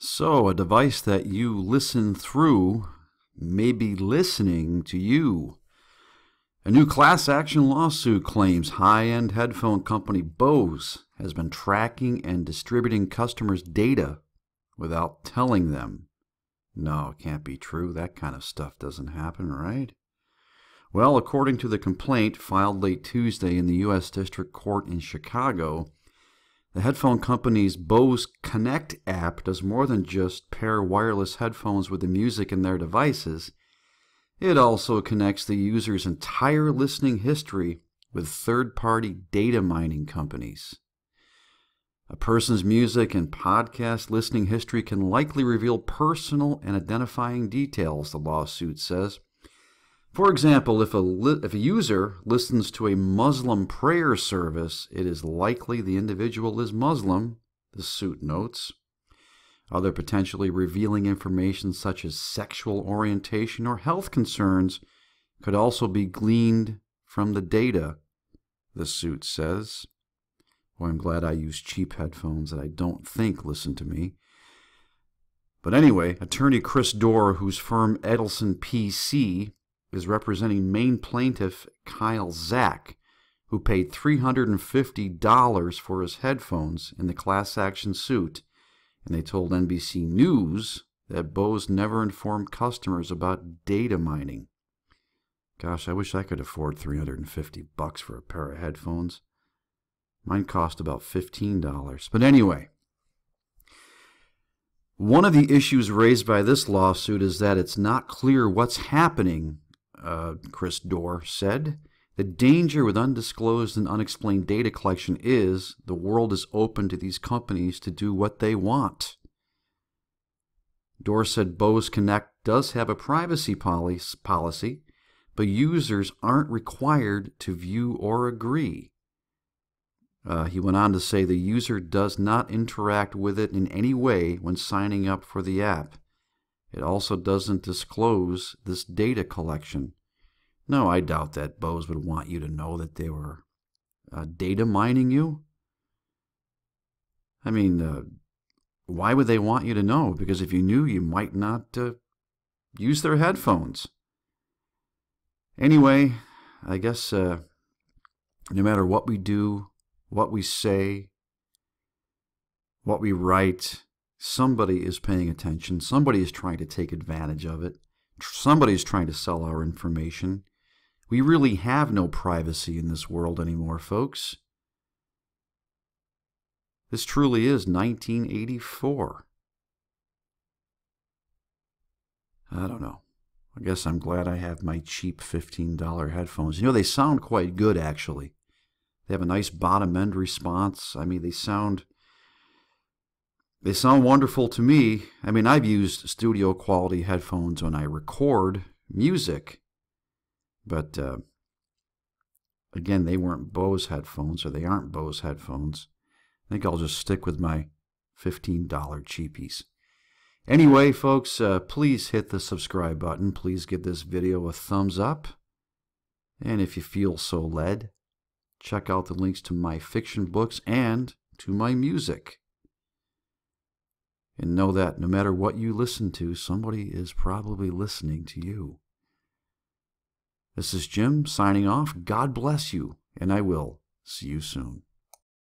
So, a device that you listen through may be listening to you. A new class action lawsuit claims high end headphone company Bose has been tracking and distributing customers' data without telling them. No, it can't be true. That kind of stuff doesn't happen, right? Well, according to the complaint filed late Tuesday in the U.S. District Court in Chicago, the headphone company's Bose Connect app does more than just pair wireless headphones with the music in their devices. It also connects the user's entire listening history with third party data mining companies. A person's music and podcast listening history can likely reveal personal and identifying details, the lawsuit says. For example, if a, if a user listens to a Muslim prayer service, it is likely the individual is Muslim, the suit notes. Other potentially revealing information, such as sexual orientation or health concerns, could also be gleaned from the data, the suit says. Well, I'm glad I use cheap headphones that I don't think listen to me. But anyway, attorney Chris Dore, whose firm Edelson PC is representing main plaintiff Kyle Zak, who paid $350 for his headphones in the class action suit, and they told NBC News that Bose never informed customers about data mining. Gosh, I wish I could afford 350 bucks for a pair of headphones. Mine cost about $15. But anyway, one of the issues raised by this lawsuit is that it's not clear what's happening, uh, Chris Dore said. The danger with undisclosed and unexplained data collection is the world is open to these companies to do what they want. Dore said Bose Connect does have a privacy policy, but users aren't required to view or agree. Uh, he went on to say the user does not interact with it in any way when signing up for the app. It also doesn't disclose this data collection. No, I doubt that Bose would want you to know that they were uh, data mining you. I mean, uh, why would they want you to know? Because if you knew, you might not uh, use their headphones. Anyway, I guess uh, no matter what we do, what we say, what we write, somebody is paying attention. Somebody is trying to take advantage of it. Somebody is trying to sell our information. We really have no privacy in this world anymore, folks. This truly is 1984. I don't know. I guess I'm glad I have my cheap $15 headphones. You know, they sound quite good, actually. They have a nice bottom end response. I mean, they sound they sound wonderful to me. I mean, I've used studio quality headphones when I record music, but uh, again, they weren't Bose headphones, or they aren't Bose headphones. I think I'll just stick with my $15 cheapies. Anyway, folks, uh, please hit the subscribe button. Please give this video a thumbs up. And if you feel so led, check out the links to my fiction books and to my music. And know that no matter what you listen to, somebody is probably listening to you. This is Jim signing off. God bless you, and I will see you soon.